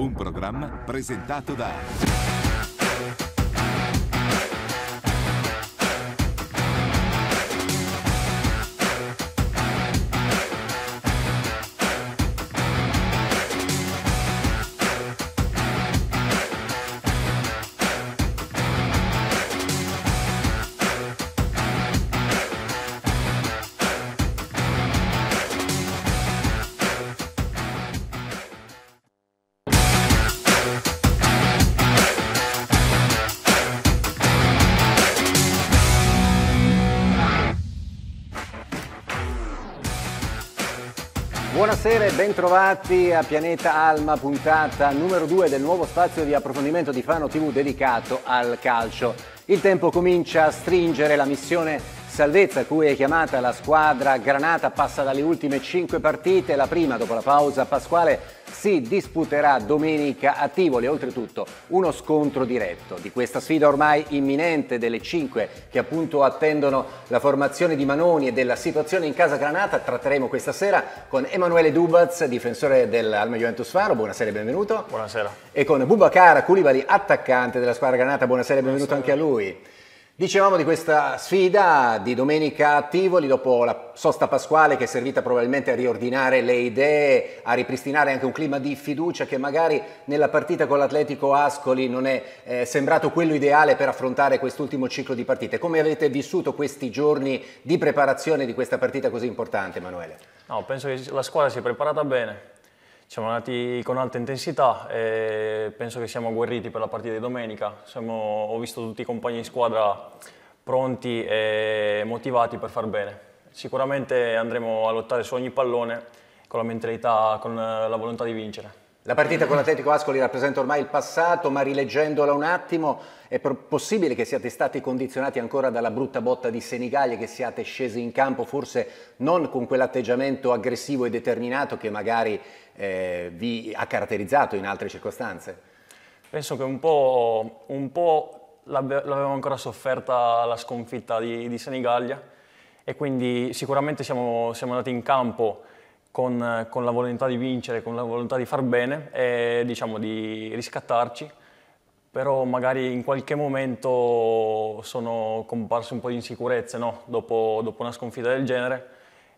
Un programma presentato da Buonasera e bentrovati a Pianeta Alma, puntata numero 2 del nuovo spazio di approfondimento di Fano TV dedicato al calcio. Il tempo comincia a stringere, la missione salvezza a cui è chiamata la squadra Granata passa dalle ultime 5 partite, la prima dopo la pausa pasquale si disputerà domenica a Tivoli, oltretutto uno scontro diretto di questa sfida ormai imminente delle 5 che appunto attendono la formazione di Manoni e della situazione in casa Granata. Tratteremo questa sera con Emanuele Dubaz, difensore del Alma Juventus Faro, buonasera e benvenuto. Buonasera. E con Bubacara Culibali, attaccante della squadra Granata, buonasera e benvenuto anche a lui. Dicevamo di questa sfida di domenica a Tivoli dopo la sosta pasquale che è servita probabilmente a riordinare le idee, a ripristinare anche un clima di fiducia che magari nella partita con l'Atletico Ascoli non è eh, sembrato quello ideale per affrontare quest'ultimo ciclo di partite. Come avete vissuto questi giorni di preparazione di questa partita così importante, Emanuele? No, penso che la squadra si è preparata bene, siamo andati con alta intensità e penso che siamo agguerriti per la partita di domenica. Siamo, ho visto tutti i compagni di squadra pronti e motivati per far bene. Sicuramente andremo a lottare su ogni pallone con la mentalità, con la volontà di vincere. La partita con l'Atletico Ascoli rappresenta ormai il passato, ma rileggendola un attimo, è possibile che siate stati condizionati ancora dalla brutta botta di Senigallia, che siate scesi in campo forse non con quell'atteggiamento aggressivo e determinato che magari eh, vi ha caratterizzato in altre circostanze? Penso che un po', un po l'avevamo ancora sofferta la sconfitta di, di Senigallia e quindi sicuramente siamo, siamo andati in campo con, con, la volontà di vincere, con la volontà di far bene e diciamo di riscattarci, però magari in qualche momento sono comparse un po' di insicurezze no? dopo, dopo, una sconfitta del genere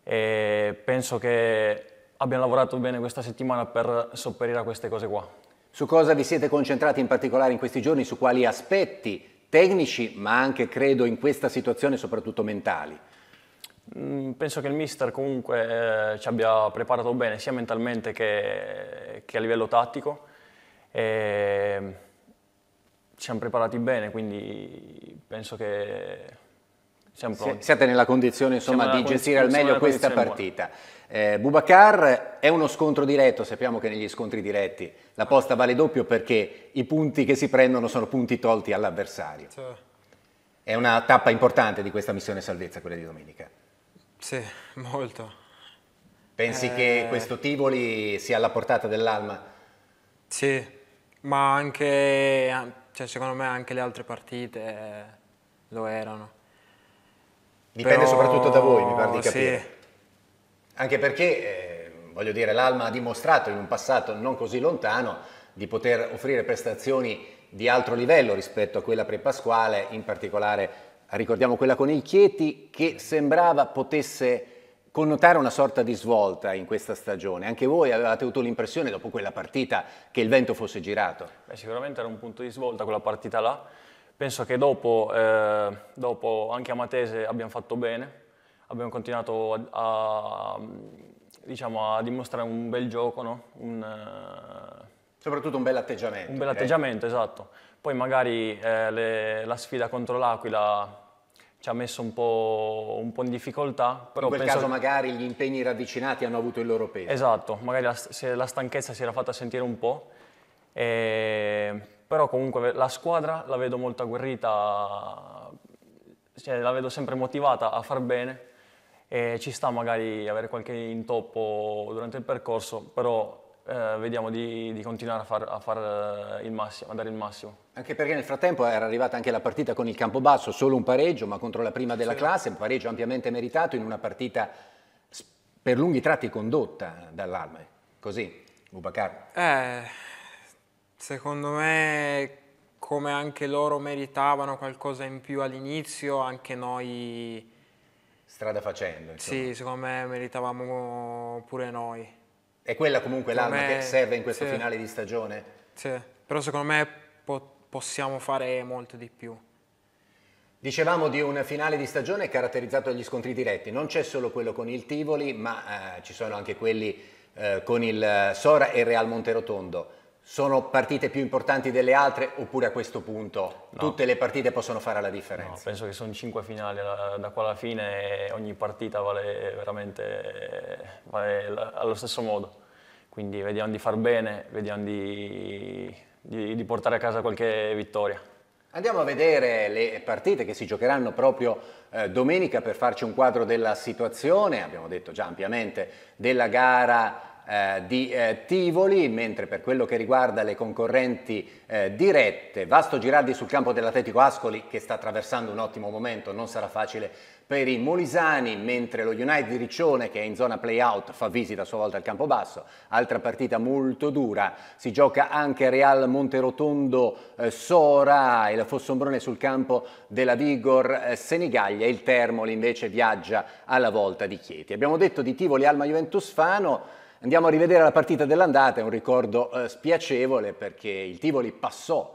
e penso che abbiamo lavorato bene questa settimana per sopperire a queste cose qua. Su cosa vi siete concentrati in particolare in questi giorni, su quali aspetti tecnici, ma anche credo in questa situazione soprattutto mentali? Mm, penso che il mister comunque eh, ci abbia preparato bene sia mentalmente che, che a livello tattico. E ci siamo preparati bene, quindi penso che siamo pronti. Siete nella condizione insomma, di gestire al meglio questa partita. Eh, Bubacar è uno scontro diretto, sappiamo che negli scontri diretti la posta vale doppio perché i punti che si prendono sono punti tolti all'avversario. Sì. È una tappa importante di questa missione salvezza quella di domenica. Sì, molto. Pensi eh... che questo Tivoli sia alla portata dell'Alma? Sì, ma anche, cioè, secondo me anche le altre partite lo erano. Dipende Però... soprattutto da voi, mi pare di capire. Sì. Anche perché, eh, voglio dire, l'Alma ha dimostrato in un passato non così lontano di poter offrire prestazioni di altro livello rispetto a quella pre-pasquale, in particolare ricordiamo quella con il Chieti, che sembrava potesse connotare una sorta di svolta in questa stagione. Anche voi avevate avuto l'impressione dopo quella partita che il vento fosse girato? Beh, sicuramente era un punto di svolta quella partita là. Penso che dopo, eh, dopo anche a Matese abbiamo fatto bene, abbiamo continuato a, a, diciamo, a dimostrare un bel gioco, no? un, uh, soprattutto un bel atteggiamento. Un bel atteggiamento, esatto. Poi magari eh, le, la sfida contro l'Aquila ci ha messo un po', un po in difficoltà. Però in quel caso magari gli impegni ravvicinati hanno avuto il loro peso. Esatto, magari la, la stanchezza si era fatta sentire un po', e, però comunque la squadra la vedo molto agguerrita, cioè, la vedo sempre motivata a far bene e ci sta magari avere qualche intoppo durante il percorso, però eh, vediamo di, di, continuare a, far, a, far eh, il massimo, a dare il massimo. Anche perché nel frattempo era arrivata anche la partita con il Campobasso, solo un pareggio, ma contro la prima della sì. classe, un pareggio ampiamente meritato in una partita per lunghi tratti condotta dall'Alma. Così, Bubacar? Eh, Secondo me, come anche loro meritavano qualcosa in più all'inizio, anche noi... Strada facendo, insomma. Sì, secondo me meritavamo pure noi. È quella comunque l'alma me- che serve in questo sì. finale di stagione? Sì, però secondo me po- possiamo fare molto di più. Dicevamo di un finale di stagione caratterizzato dagli scontri diretti, non c'è solo quello con il Tivoli, ma eh, ci sono anche quelli eh, con il Sora e il Real Monterotondo. Sono partite più importanti delle altre oppure a questo punto No. tutte le partite possono fare la No, differenza? penso che sono cinque finali da, qua alla fine e ogni partita vale veramente vale allo stesso modo. Quindi vediamo di far bene, vediamo di, di- di portare a casa qualche vittoria. Andiamo a vedere le partite che si giocheranno proprio eh, domenica per farci un quadro della situazione, abbiamo detto già ampiamente della gara eh, di eh, Tivoli, mentre per quello che riguarda le concorrenti eh, dirette, Vasto Girardi sul campo dell'Atletico Ascoli che sta attraversando un ottimo momento, non sarà facile per i Molisani, mentre lo United Riccione che è in zona play-out fa visita a sua volta al Campobasso, altra partita molto dura, si gioca anche Real Monterotondo eh, Sora e la Fossombrone sul campo della Vigor eh, Senigallia, il Termoli invece viaggia alla volta di Chieti. Abbiamo detto di Tivoli Alma Juventus Fano, andiamo a rivedere la partita dell'andata, è un ricordo eh, spiacevole perché il Tivoli passò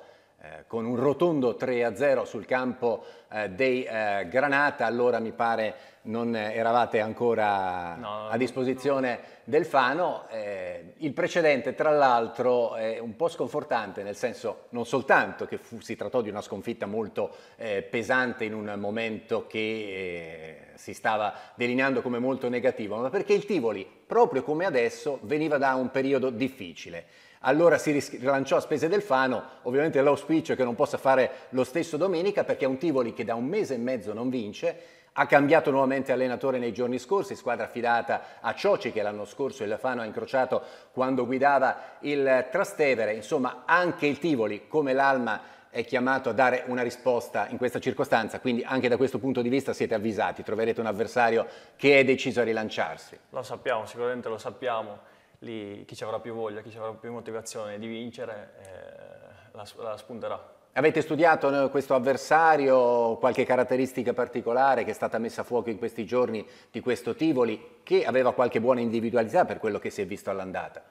con un rotondo 3-0 sul campo eh, dei eh, Granata, allora mi pare non eh, eravate ancora No, a disposizione del Fano. Eh, il precedente, tra l'altro, è un po' sconfortante, nel senso non soltanto che fu- si trattò di una sconfitta molto eh, pesante in un momento che eh, si stava delineando come molto negativo, ma perché il Tivoli, proprio come adesso, veniva da un periodo difficile. Allora si rilanciò a spese del Fano, ovviamente l'auspicio è che non possa fare lo stesso domenica perché è un Tivoli che da un mese e mezzo non vince, ha cambiato nuovamente allenatore nei giorni scorsi, squadra affidata a Cioci che l'anno scorso il Fano ha incrociato quando guidava il Trastevere, insomma anche il Tivoli come l'Alma è chiamato a dare una risposta in questa circostanza, quindi anche da questo punto di vista siete avvisati, troverete un avversario che è deciso a rilanciarsi. Lo sappiamo, sicuramente lo sappiamo. Lì chi ci avrà più voglia, chi ci avrà più motivazione di vincere, eh, la, la spunterà. Avete studiato questo avversario, qualche caratteristica particolare che è stata messa a fuoco in questi giorni di questo Tivoli, che aveva qualche buona individualità per quello che si è visto all'andata?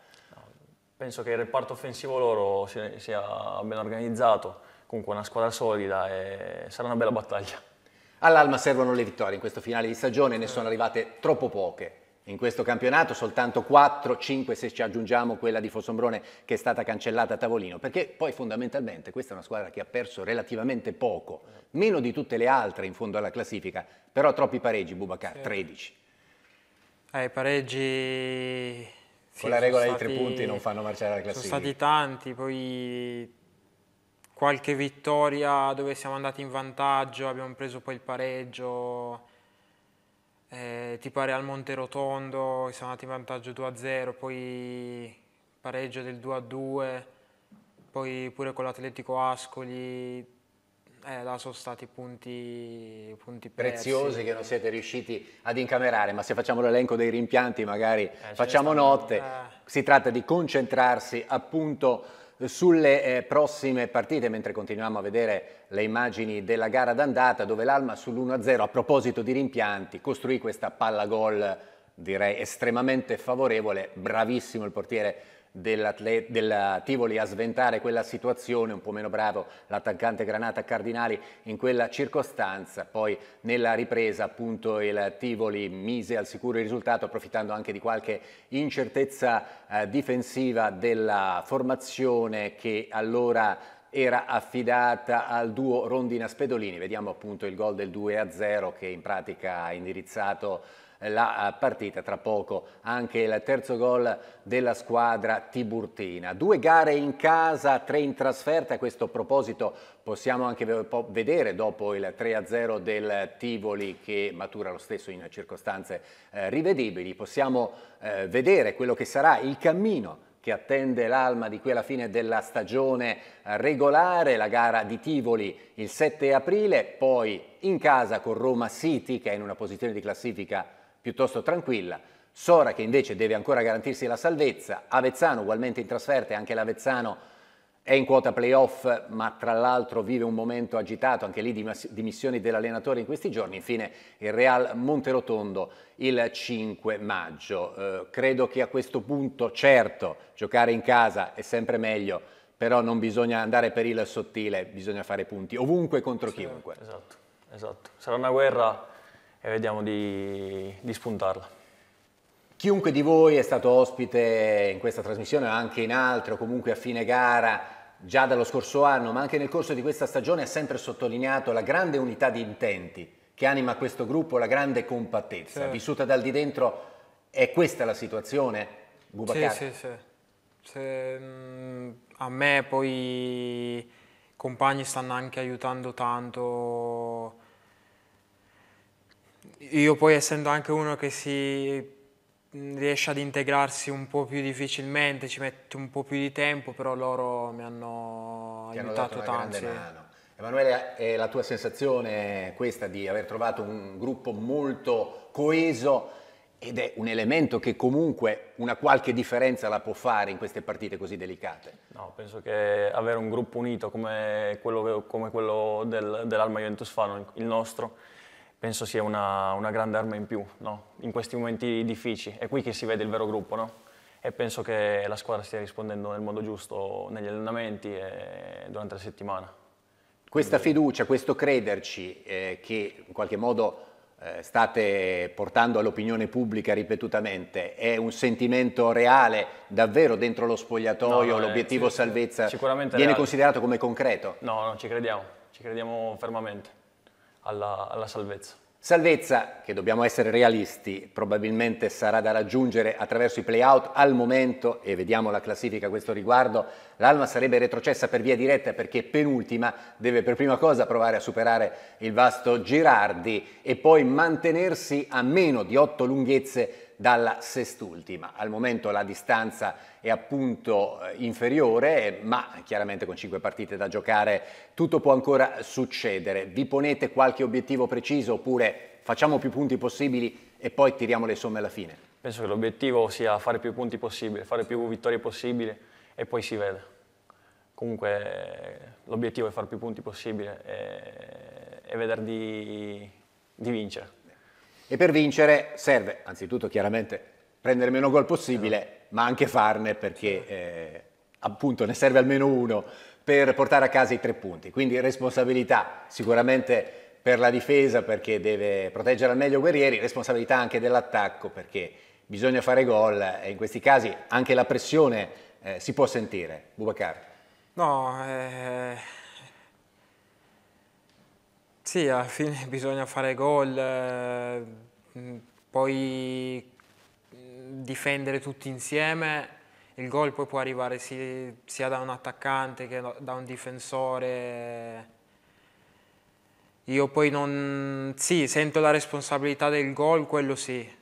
Penso che il reparto offensivo loro sia, sia ben organizzato, comunque una squadra solida e sarà una bella battaglia. All'Alma servono le vittorie in questo finale di stagione, ne sono arrivate troppo poche. In questo campionato soltanto 4, 5 se ci aggiungiamo quella di Fossombrone che è stata cancellata a tavolino, perché poi fondamentalmente questa è una squadra che ha perso relativamente poco, meno di tutte le altre in fondo alla classifica, però troppi pareggi, Bubacar, 13. Eh, I pareggi... sì, Con la regola sono dei tre punti non fanno marciare la Sono classifica. stati tanti, poi qualche vittoria dove siamo andati in vantaggio, abbiamo preso poi il pareggio, eh, tipo a Real Monterotondo, siamo andati in vantaggio 2-0, poi pareggio del 2-2, poi pure con l'Atletico Ascoli, eh, là sono stati punti, punti preziosi che non siete riusciti ad incamerare, ma se facciamo l'elenco dei rimpianti magari ne facciamo notte. eh. Si tratta di concentrarsi appunto sulle eh, prossime partite mentre continuiamo a vedere le immagini della gara d'andata dove l'Alma sull'1-0 a proposito di rimpianti costruì questa palla gol direi estremamente favorevole, bravissimo il portiere della Tivoli a sventare quella situazione, un po' meno bravo l'attaccante Granata Cardinali in quella circostanza, poi nella ripresa appunto il Tivoli mise al sicuro il risultato approfittando anche di qualche incertezza eh, difensiva della formazione che allora era affidata al duo Rondina Spedolini, vediamo appunto il gol del 2-0 che in pratica ha indirizzato la eh, partita, tra poco. Anche il terzo gol della squadra tiburtina. Due gare in casa, tre in trasferta, a questo proposito possiamo anche vedere dopo il 3-0 del Tivoli che matura lo stesso in circostanze eh, rivedibili, possiamo eh, vedere quello che sarà il cammino che attende l'Alma di qui alla fine della stagione eh, regolare, la gara di Tivoli il 7 aprile, poi in casa con Roma City che è in una posizione di classifica piuttosto tranquilla, Sora che invece deve ancora garantirsi la salvezza, Avezzano ugualmente in trasferta e anche l'Avezzano è in quota playoff, ma tra l'altro vive un momento agitato, anche lì di dimissioni dell'allenatore in questi giorni. Infine il Real Monterotondo il 5 maggio. Eh, credo che a questo punto, certo, giocare in casa è sempre meglio, però non bisogna andare per il sottile, bisogna fare punti ovunque contro sì, chiunque. Esatto, esatto. Sarà una guerra e vediamo di, di spuntarla. Chiunque di voi è stato ospite in questa trasmissione o anche in altre o comunque a fine gara già dallo scorso anno, ma anche nel corso di questa stagione ha sempre sottolineato la grande unità di intenti che anima questo gruppo, la grande compattezza. Sì. Vissuta dal di dentro, è questa la situazione, Bubacar? Sì, sì, sì. Se, mm, a me poi i compagni stanno anche aiutando tanto. Io poi essendo anche uno che si riesce ad integrarsi un po' più difficilmente, ci mette un po' più di tempo, però loro mi hanno Ti aiutato hanno tanto. Sì. Emanuele, è la tua sensazione questa di aver trovato un gruppo molto coeso ed è un elemento che comunque una qualche differenza la può fare in queste partite così delicate? No, penso che avere un gruppo unito come quello, come quello del, dell'Alma Juventus Fano, il nostro, penso sia una, una grande arma in più no? in questi momenti difficili. È qui che si vede il vero gruppo no? e penso che la squadra stia rispondendo nel modo giusto negli allenamenti e durante la settimana. Questa fiducia, questo crederci eh, che in qualche modo eh, state portando all'opinione pubblica ripetutamente, è un sentimento reale davvero dentro lo spogliatoio, no, no, l'obiettivo sì, salvezza viene reale. considerato come concreto? No, no, ci crediamo, ci crediamo fermamente alla, alla salvezza. Salvezza, che dobbiamo essere realisti, probabilmente sarà da raggiungere attraverso i play-out al momento, e vediamo la classifica a questo riguardo, l'Alma sarebbe retrocessa per via diretta perché penultima deve per prima cosa provare a superare il vasto Girardi e poi mantenersi a meno di otto lunghezze dalla sest'ultima. Al momento la distanza è appunto eh, inferiore, ma chiaramente con cinque partite da giocare tutto può ancora succedere. Vi ponete qualche obiettivo preciso oppure facciamo più punti possibili e poi tiriamo le somme alla fine? Penso che l'obiettivo sia fare più punti possibili, fare più vittorie possibili e poi si vede. Comunque l'obiettivo è fare più punti possibili e, e vedere di, di vincere. E per vincere serve anzitutto chiaramente prendere meno gol possibile, ma anche farne perché eh, appunto ne serve almeno uno per portare a casa i tre punti. Quindi responsabilità sicuramente per la difesa perché deve proteggere al meglio Guerrieri, responsabilità anche dell'attacco perché bisogna fare gol e in questi casi anche la pressione eh, si può sentire. Bubacar. No, eh, sì, alla fine bisogna fare gol, eh, poi difendere tutti insieme. Il gol poi può arrivare sia da un attaccante che da un difensore. Io poi non... Sì, sento la responsabilità del gol, quello sì,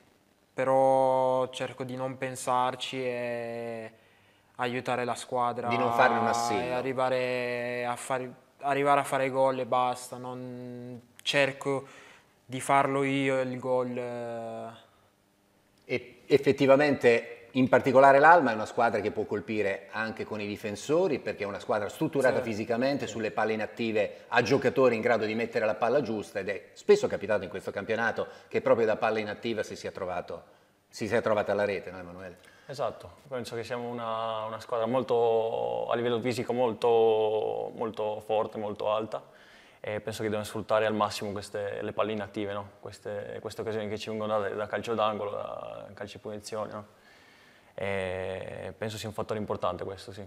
però cerco di non pensarci e aiutare la squadra. Di non farne un assillo. E arrivare a fare arrivare a fare gol e basta, non cerco di farlo io il gol. Eh. E effettivamente in particolare l'Alma è una squadra che può colpire anche con i difensori perché è una squadra strutturata sì. fisicamente, sulle palle inattive ha giocatori in grado di mettere la palla giusta ed è spesso capitato in questo campionato che proprio da palla inattiva si sia, trovato, si sia trovata alla rete, no Emanuele? Esatto, penso che siamo una, una squadra molto, a livello fisico molto, molto, forte, molto alta e penso che dobbiamo sfruttare al massimo queste, le palline attive, no? queste, queste, occasioni che ci vengono date da calcio d'angolo, da calcio di punizione. No? penso sia un fattore importante questo, sì.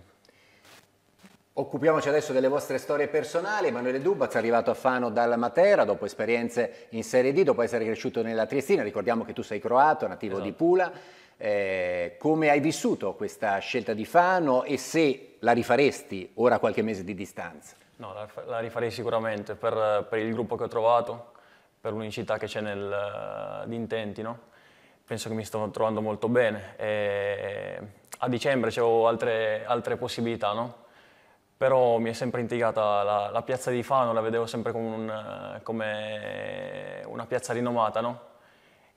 Occupiamoci adesso delle vostre storie personali. Emanuele Dubaz è arrivato a Fano dalla Matera dopo esperienze in Serie D, dopo essere cresciuto nella Triestina. Ricordiamo che tu sei croato, nativo esatto. di Pula. Eh, come hai vissuto questa scelta di Fano e se la rifaresti ora a qualche mese di distanza? No, la, la rifarei sicuramente per, per, il gruppo che ho trovato, per l'unicità che c'è nel, di intenti. No? Penso che mi sto trovando molto bene. E a dicembre c'avevo altre, altre possibilità, no? però mi è sempre intrigata la, la, piazza di Fano, la vedevo sempre come, un, come una piazza rinomata. No?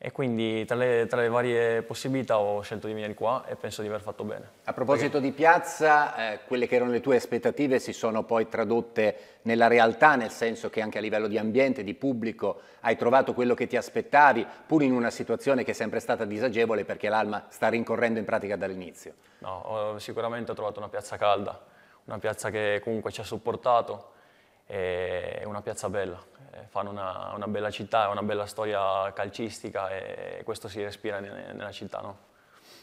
E quindi tra le, tra le, varie possibilità ho scelto di venire qua e penso di aver fatto bene. A proposito Perché... di piazza, eh, quelle che erano le tue aspettative si sono poi tradotte nella realtà, nel senso che anche a livello di ambiente, di pubblico, hai trovato quello che ti aspettavi, pur in una situazione che è sempre stata disagevole perché l'Alma sta rincorrendo in pratica dall'inizio. No, sicuramente ho trovato una piazza calda, una piazza che comunque ci ha supportato, è una piazza bella, fanno una, una, bella città, una bella storia calcistica e questo si respira nella città. No?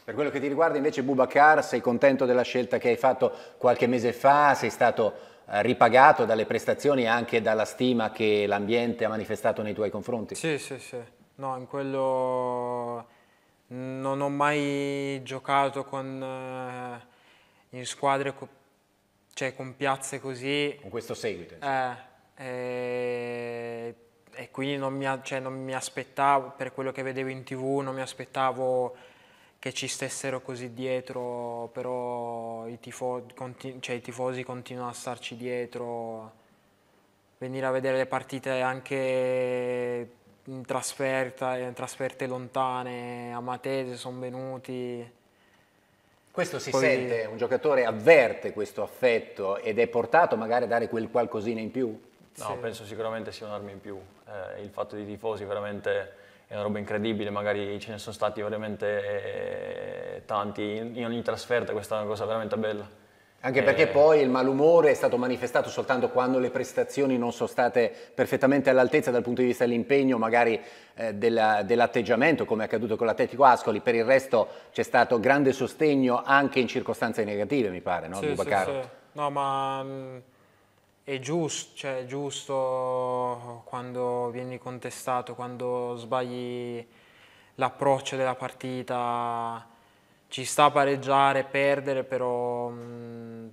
Per quello che ti riguarda invece Bubacar, sei contento della scelta che hai fatto qualche mese fa? Sei stato eh, ripagato dalle prestazioni e anche dalla stima che l'ambiente ha manifestato nei tuoi confronti? Sì, sì, sì. No, in quello non ho mai giocato con, eh, in squadre cioè con piazze così. Con questo seguito. Eh, eh, e quindi non mi, cioè, non mi, aspettavo, per quello che vedevo in tv, non mi aspettavo che ci stessero così dietro, però i, tifo, cioè, i tifosi continuano a starci dietro, venire a vedere le partite anche in trasferta, in trasferte lontane, a Matese sono venuti questo si Poi... sente, un giocatore avverte questo affetto ed è portato magari a dare quel qualcosina in più? No, sì. penso sicuramente sia un'arma in più. Eh, il fatto di tifosi veramente è una roba incredibile, magari ce ne sono stati veramente eh, tanti in, in ogni trasferta, questa è una cosa veramente bella. Anche perché eh. poi il malumore è stato manifestato soltanto quando le prestazioni non sono state perfettamente all'altezza dal punto di vista dell'impegno, magari eh, dell'atteggiamento, come è accaduto con l'Atletico Ascoli. Per il resto c'è stato grande sostegno anche in circostanze negative, mi pare, no? Sì, sì, sì. No, ma mm, è giusto, cioè, è giusto quando vieni contestato, quando sbagli l'approccio della partita ci sta a pareggiare, perdere, però... Mh, mm,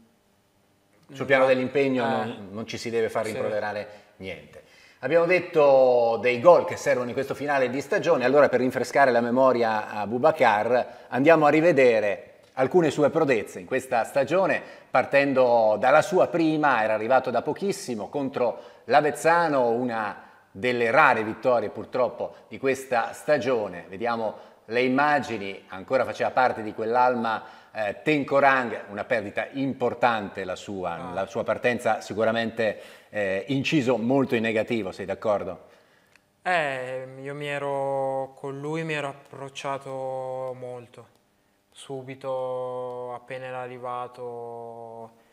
Sul piano dell'impegno eh, non, non, ci si deve far rimproverare sì. niente. Abbiamo detto dei gol che servono in questo finale di stagione, allora per rinfrescare la memoria a Bubacar andiamo a rivedere alcune sue prodezze in questa stagione, partendo dalla sua prima, era arrivato da pochissimo, contro l'Avezzano, una delle rare vittorie purtroppo di questa stagione. Vediamo le immagini, ancora faceva parte di quell'Alma eh, Tenkorang, una perdita importante la sua, ah. la sua partenza sicuramente eh, inciso molto in negativo, sei d'accordo? Eh, io mi ero, con lui mi ero approcciato molto, subito appena era arrivato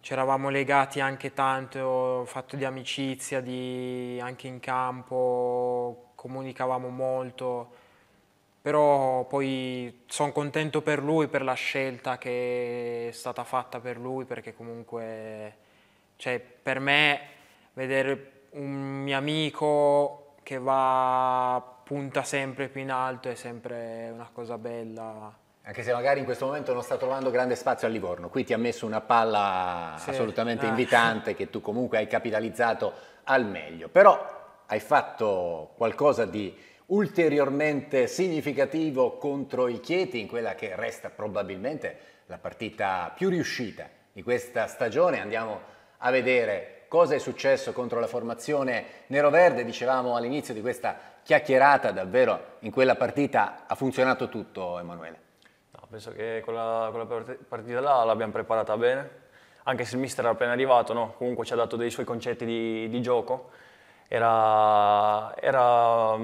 ci eravamo legati anche tanto, fatto di amicizia di, anche in campo, comunicavamo molto però poi sono contento per lui, per la scelta che è stata fatta per lui, perché comunque cioè, per me vedere un mio amico che va punta sempre più in alto è sempre una cosa bella. Anche se magari in questo momento non sta trovando grande spazio a Livorno, qui ti ha messo una palla sì. assolutamente eh. invitante che tu comunque hai capitalizzato al meglio, però hai fatto qualcosa di ulteriormente significativo contro il Chieti in quella che resta probabilmente la partita più riuscita di questa stagione. Andiamo a vedere cosa è successo contro la formazione nero-verde. Dicevamo all'inizio di questa chiacchierata, davvero in quella partita ha funzionato tutto, Emanuele. Penso che quella, quella partita là l'abbiamo preparata bene, anche se il mister era appena arrivato, no? comunque ci ha dato dei suoi concetti di, di gioco era, era,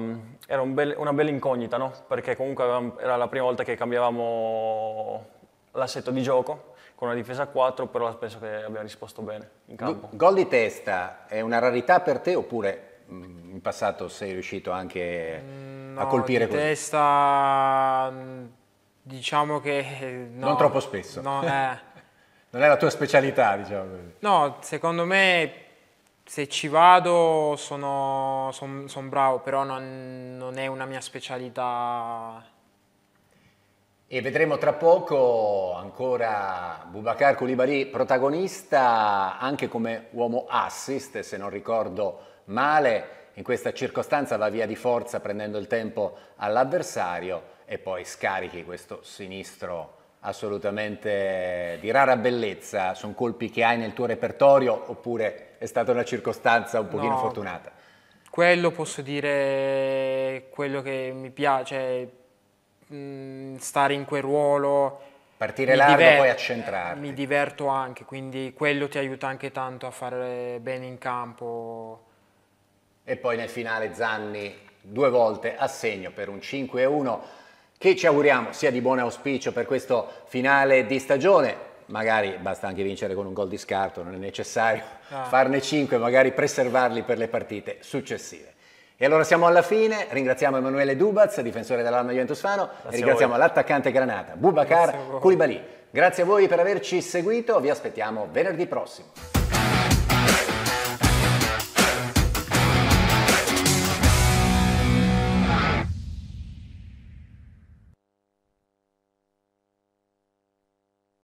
era un bel, una bella incognita, no? perché comunque era la prima volta che cambiavamo l'assetto di gioco con una difesa a 4, però penso che abbiamo risposto bene in campo. Gol di testa è una rarità per te oppure mm, in passato sei riuscito anche mm, no, a colpire di testa mm, diciamo che no, non troppo spesso. No, eh. non è la tua specialità, diciamo così. No, secondo me se ci vado sono, son, son bravo, però non, non, è una mia specialità. E vedremo tra poco ancora Boubacar Koulibaly protagonista anche come uomo assist, se non ricordo male. In questa circostanza va via di forza prendendo il tempo all'avversario e poi scarichi questo sinistro assolutamente di rara bellezza. Sono colpi che hai nel tuo repertorio oppure è stata una circostanza un pochino no, fortunata? quello posso dire quello che mi piace, mh, stare in quel ruolo. Partire largo diver- poi accentrarti. Mi diverto anche, quindi quello ti aiuta anche tanto a fare bene in campo. E poi nel finale Zanni due volte a segno per un 5-1 che ci auguriamo sia di buon auspicio per questo finale di stagione magari basta anche vincere con un gol di scarto, non è necessario ah. farne 5, magari preservarli per le partite successive. E allora siamo alla fine, ringraziamo Emanuele Dubaz, difensore dell'Alma Juventus Fano, Grazie e ringraziamo l'attaccante Granata, Bubacar Koulibaly. Grazie a voi per averci seguito, vi aspettiamo venerdì prossimo.